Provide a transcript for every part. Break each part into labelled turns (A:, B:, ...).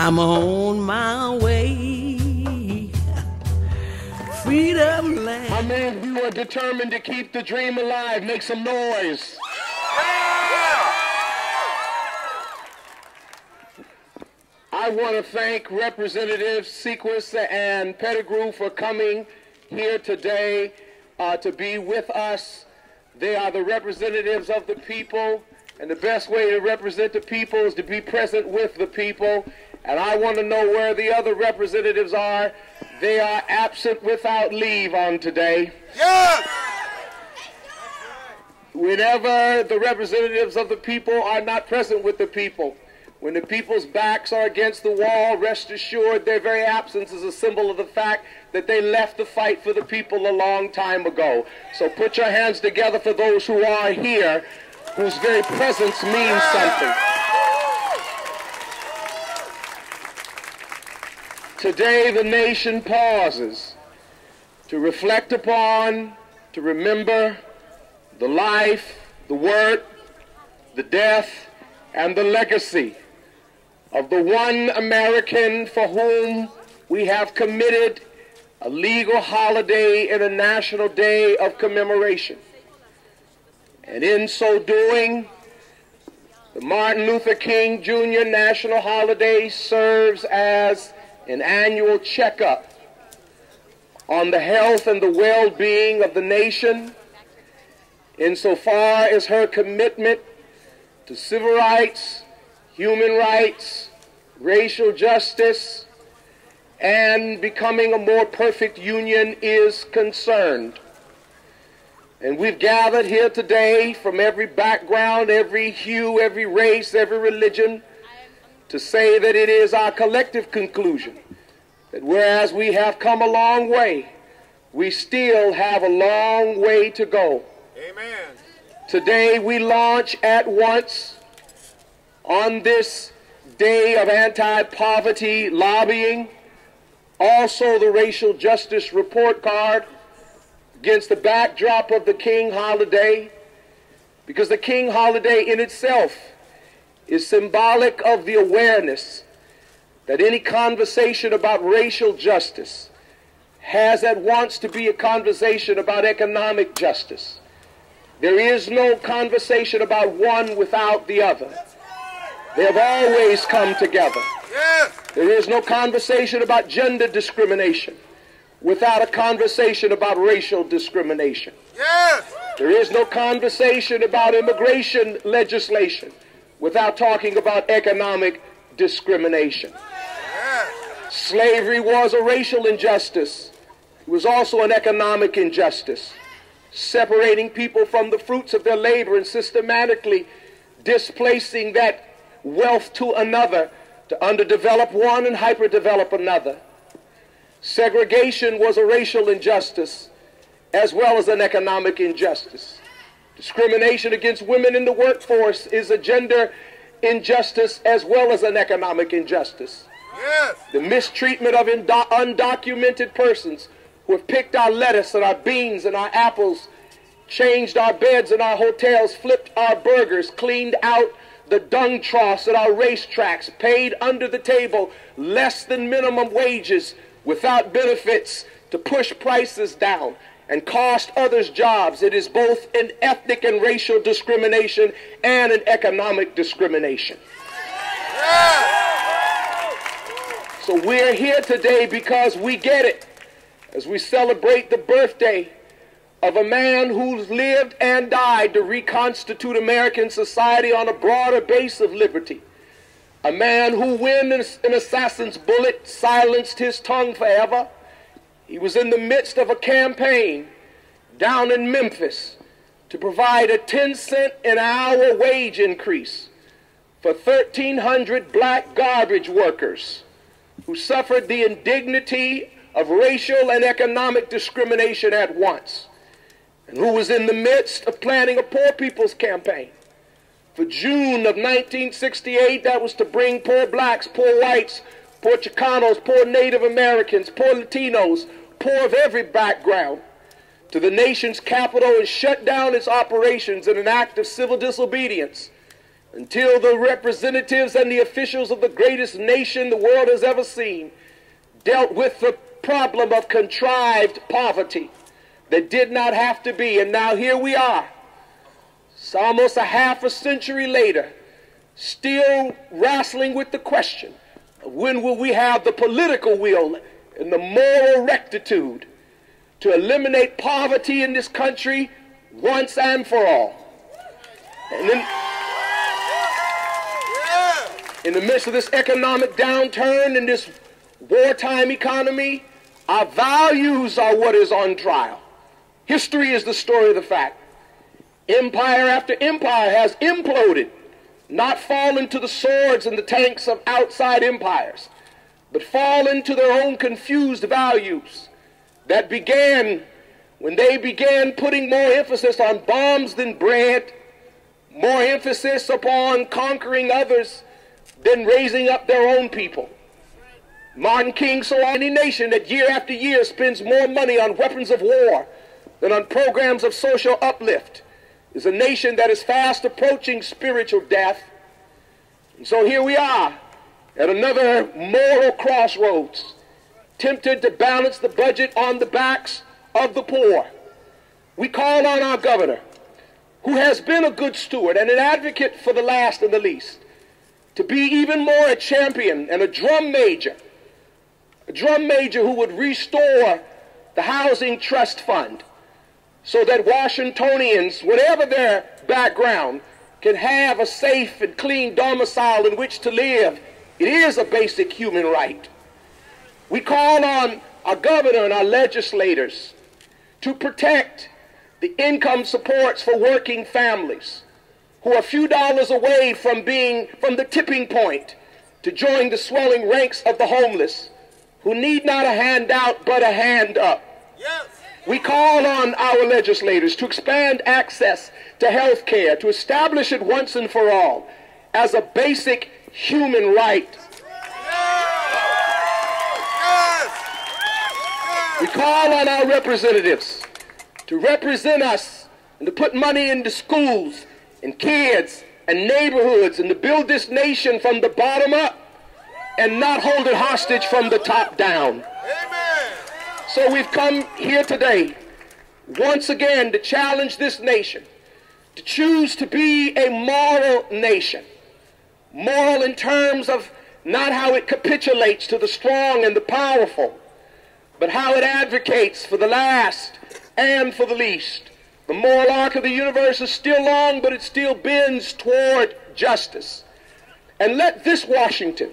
A: I'm on my way. Freedom land.
B: My man, we were determined to keep the dream alive. Make some noise. I want to thank Representatives Seaquist and Pettigrew for coming here today uh, to be with us. They are the representatives of the people, and the best way to represent the people is to be present with the people. And I want to know where the other representatives are. They are absent without leave on today.
C: Yes!
B: Whenever the representatives of the people are not present with the people, when the people's backs are against the wall, rest assured their very absence is a symbol of the fact that they left the fight for the people a long time ago. So put your hands together for those who are here, whose very presence means something. Today, the nation pauses to reflect upon, to remember the life, the work, the death, and the legacy of the one American for whom we have committed a legal holiday and a national day of commemoration. And in so doing, the Martin Luther King Jr. National Holiday serves as an annual checkup on the health and the well-being of the nation insofar as her commitment to civil rights, human rights, racial justice, and becoming a more perfect union is concerned. And we've gathered here today from every background, every hue, every race, every religion to say that it is our collective conclusion that whereas we have come a long way, we still have a long way to go.
C: Amen.
B: Today we launch at once on this day of anti-poverty lobbying, also the racial justice report card against the backdrop of the King holiday, because the King holiday in itself is symbolic of the awareness that any conversation about racial justice has at once to be a conversation about economic justice. There is no conversation about one without the other. They have always come together. There is no conversation about gender discrimination without a conversation about racial discrimination.
C: Yes!
B: There is no conversation about immigration legislation without talking about economic discrimination. Slavery was a racial injustice. It was also an economic injustice, separating people from the fruits of their labor and systematically displacing that wealth to another to underdevelop one and hyperdevelop another. Segregation was a racial injustice as well as an economic injustice. Discrimination against women in the workforce is a gender injustice as well as an economic injustice.
C: Yes!
B: The mistreatment of undocumented persons who have picked our lettuce and our beans and our apples, changed our beds and our hotels, flipped our burgers, cleaned out the dung troughs at our racetracks, paid under the table less than minimum wages without benefits to push prices down and cost others jobs. It is both an ethnic and racial discrimination and an economic discrimination. So we're here today because we get it as we celebrate the birthday of a man who's lived and died to reconstitute American society on a broader base of liberty. A man who, when an assassin's bullet silenced his tongue forever, he was in the midst of a campaign down in Memphis to provide a 10 cent an hour wage increase for 1,300 black garbage workers who suffered the indignity of racial and economic discrimination at once, and who was in the midst of planning a poor people's campaign. For June of 1968, that was to bring poor blacks, poor whites, poor Chicanos, poor Native Americans, poor Latinos, poor of every background, to the nation's capital and shut down its operations in an act of civil disobedience until the representatives and the officials of the greatest nation the world has ever seen dealt with the problem of contrived poverty that did not have to be. And now here we are, it's almost a half a century later, still wrestling with the question when will we have the political will and the moral rectitude to eliminate poverty in this country once and for all. And then, in the midst of this economic downturn and this wartime economy, our values are what is on trial. History is the story of the fact. Empire after empire has imploded, not fall into the swords and the tanks of outside empires, but fall into their own confused values that began when they began putting more emphasis on bombs than bread, more emphasis upon conquering others than raising up their own people. Martin King saw any nation that year after year spends more money on weapons of war than on programs of social uplift is a nation that is fast approaching spiritual death. And so here we are at another moral crossroads, tempted to balance the budget on the backs of the poor. We call on our governor, who has been a good steward and an advocate for the last and the least, to be even more a champion and a drum major, a drum major who would restore the Housing Trust Fund so that Washingtonians, whatever their background, can have a safe and clean domicile in which to live. It is a basic human right. We call on our governor and our legislators to protect the income supports for working families who are a few dollars away from being from the tipping point to join the swelling ranks of the homeless who need not a handout but a hand up.
C: Yes.
B: We call on our legislators to expand access to health care, to establish it once and for all as a basic human right. We call on our representatives to represent us and to put money into schools and kids and neighborhoods and to build this nation from the bottom up and not hold it hostage from the top down.
C: Amen.
B: So we've come here today once again to challenge this nation to choose to be a moral nation. Moral in terms of not how it capitulates to the strong and the powerful, but how it advocates for the last and for the least. The moral arc of the universe is still long, but it still bends toward justice. And let this Washington,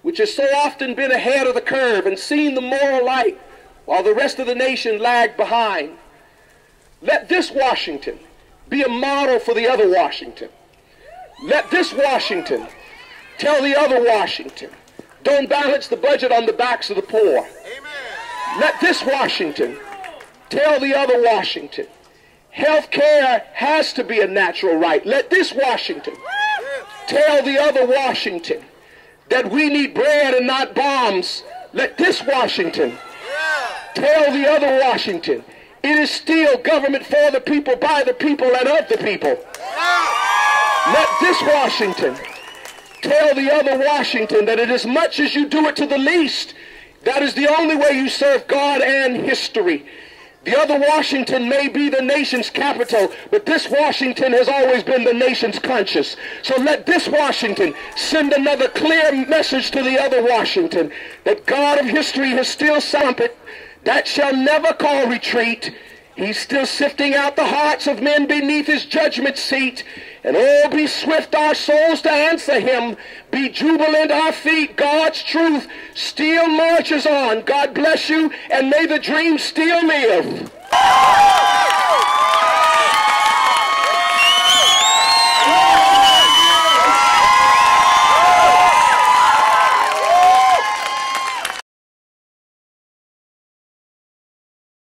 B: which has so often been ahead of the curve and seen the moral light while the rest of the nation lagged behind, let this Washington be a model for the other Washington. Let this Washington tell the other Washington, don't balance the budget on the backs of the poor.
C: Amen.
B: Let this Washington tell the other Washington, health care has to be a natural right. Let this Washington tell the other Washington that we need bread and not bombs. Let this Washington. Tell the other Washington it is still government for the people, by the people, and of the people. Let this Washington tell the other Washington that it as much as you do it to the least, that is the only way you serve God and history. The other Washington may be the nation's capital, but this Washington has always been the nation's conscience. So let this Washington send another clear message to the other Washington that God of history has still trumpet that shall never call retreat. He's still sifting out the hearts of men beneath his judgment seat. And oh, be swift our souls to answer him. Be jubilant our feet. God's truth still marches on. God bless you, and may the dream still live.